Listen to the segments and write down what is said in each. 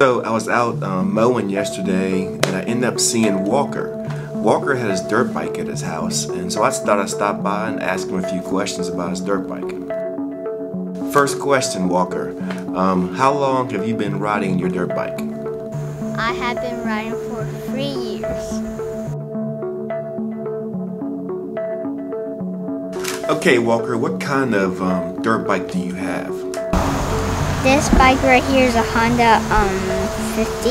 So I was out um, mowing yesterday and I ended up seeing Walker. Walker had his dirt bike at his house and so I thought I'd stop by and ask him a few questions about his dirt bike. First question, Walker. Um, how long have you been riding your dirt bike? I have been riding for three years. Okay, Walker, what kind of um, dirt bike do you have? This bike right here is a Honda um 50.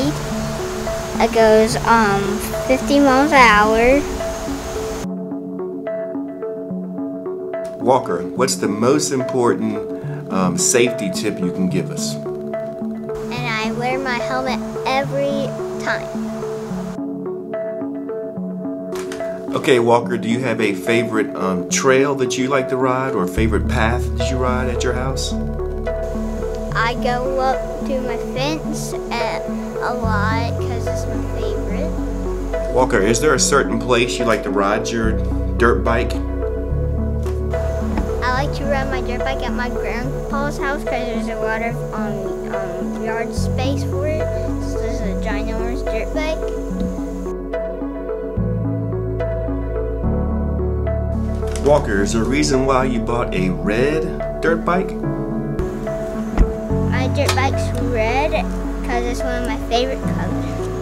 It goes um 50 miles an hour. Walker, what's the most important um, safety tip you can give us? And I wear my helmet every time. Okay, Walker, do you have a favorite um, trail that you like to ride or a favorite path that you ride at your house? I go up to my fence at a lot because it's my favorite. Walker, is there a certain place you like to ride your dirt bike? I like to ride my dirt bike at my grandpa's house because there's a lot of um, um, yard space for it. So is a ginormous dirt bike. Walker, is there a reason why you bought a red dirt bike? Dirt bike's red because it's one of my favorite colors.